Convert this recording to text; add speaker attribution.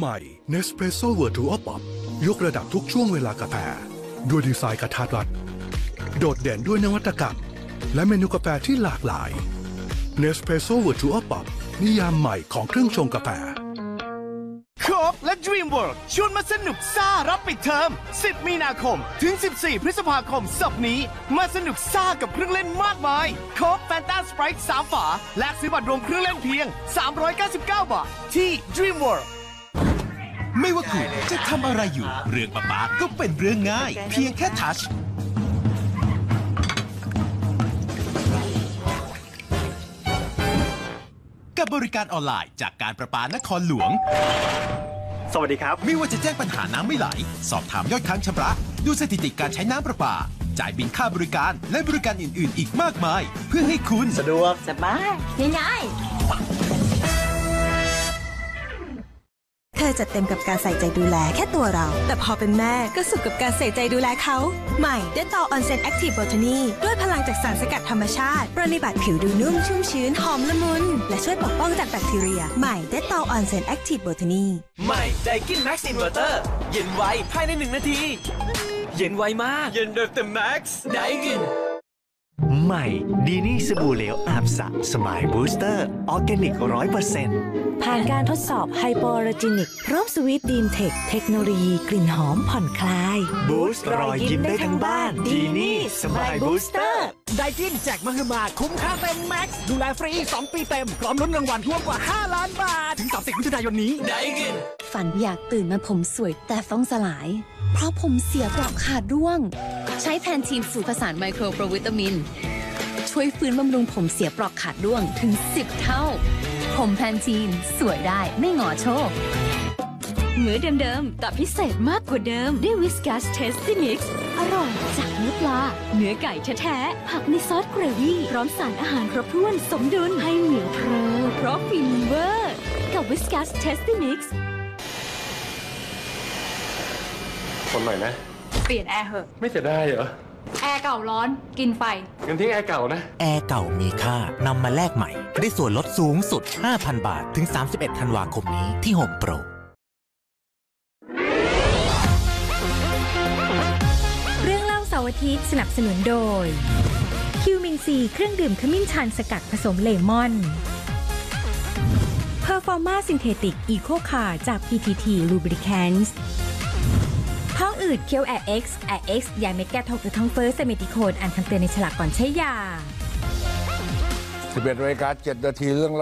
Speaker 1: ใหม่ Nespresso Virtual Pop ยกระดับทุกช่วงเวลากาแฟ ด้วยดีไซน์กระทัดรัด โดดเด่นด้วยนวัตกรรม และเมนูกาแฟที่หลากหลาย Nespresso Virtual Pop นิยามใหม่ของเครื่องชงกาแฟ
Speaker 2: โคกและ DreamWorld ชวนมาสนุกซ่ารับปิดเทอม 10 มีนาคม ถึง 14 พฤษภาคมศพนี้ มาสนุกซ่ากับเครื่องเล่นมากมายโคกแฟนตาสไปร์สามฝา และซื้อบัตรรวมเครื่องเล่นเพียง 399 บาท ที่ DreamWorld
Speaker 3: ไม่ว่าคุณจะทำอะไรอยู่ เรื่องประปาก็เป็นเรื่องง่าย เพียงแค่ทัช กับบริการออนไลน์จากการประปานครหลวง
Speaker 4: สวัสดีครับ
Speaker 3: ไม่ว่าจะแจ้งปัญหาน้ำไม่ไหล สอบถามยอดค้างชำระ ดูสถิติการใช้น้ำประปา จ่ายบินค่าบริการและบริการอื่น ๆ อีกมากมาย เพื่อให้คุณ
Speaker 4: สะดวก
Speaker 5: สบายง่าย
Speaker 6: เธอจะเต็มกับการใส่ใจดูแลแค่ตัวเรา แต่พอเป็นแม่ก็สุขกับการใส่ใจดูแลเขาใหม่ Dettol Onsen Active Botany ด้วยพลังจากสารสกัดธรรมชาติ ปรนนิบัติผิวดูนุ่มชุ่มชื้นหอมละมุน และช่วยปกป้องจากแบคทีเรีย ใหม่ Dettol Onsen Active Botany
Speaker 7: ใหม่ Daikin Max Inverterเย็นไวภายในหนึ่งนาที เย็นไวมาก เย็นแบบเต็ม max Daikin
Speaker 4: ใหม่ D-nee สบู่เหลวอาบสระ Smile Booster ออร์แกนิกร้อยเปอร์เซ็นต์
Speaker 8: ผ่านการทดสอบไฮโปอ l จินิกพร้อมสวีทดีนเทคเทคโนโลยีกลิ่นหอมผ่อนคลาย
Speaker 4: boost รอยยิ้มได้ทั้งบ้าน
Speaker 2: D-nee Smile Booster Daikin แจกมหึมาคุ้มค่าเต็ม max ดูแลฟรี 2 ปีเต็ม พร้อมลุ้นรางวัลรวมกว่า 5 ล้านบาท ถึง 30มิถุนายนนี้
Speaker 7: Daikin
Speaker 5: ฝันอยากตื่นมาผมสวยแต่ต้องสลาย เพราะผมเสียเปราะขาดร่วง ใช้ Pantene สูตรผสาน Micro Pro-Vitamin ช่วยฟื้นบำรุงผมเสียเปราะขาดร่วงถึง 10 เท่า ผม Pantene สวยได้ไม่ง้อโชคมื้อเดิมๆแต่พิเศษมากกว่าเดิม ด้วย Whiskas Tasty Mix อร่อยจากเนื้อปลา เนื้อไก่แท้ๆผักในซอสเกรวี่พร้อมสารอาหารครบถ้วนสมดุลให้เหมียวเพลิเพราะฟินเวอร์ กับ Whiskas Tasty Mix
Speaker 9: คนใหม่ไหม
Speaker 10: เปลี่ยนแอร์เหอะ
Speaker 9: ไม่เสียดายเหรอ
Speaker 10: แอร์เก่าร้อน กินไฟ
Speaker 9: งั้นทิ้งแอร์เก่านะ
Speaker 11: แอร์เก่ามีค่านำมาแลกใหม่ ได้ส่วนลดสูงสุด 5,000 บาท ถึง 31 ธันวาคมนี้ที่ Home Pro
Speaker 8: เรื่องเล่าเสาร์อาทิตย์สนับสนุนโดย คิวมินซีเครื่องดื่มขมิ้นชันสกัดผสมเลมอน Performa Synthetic Eco Car จาก PTT Lubricants ท้องอืดเคี้ยว Air-X Air-X ยาเม็ดแก้ท้องอืดท้องเฟ้อเซมิติโคนอ่านคำเตือนในฉลากก่อนใช้ยา
Speaker 12: 11นาฬิกา7นาทีเรื่อง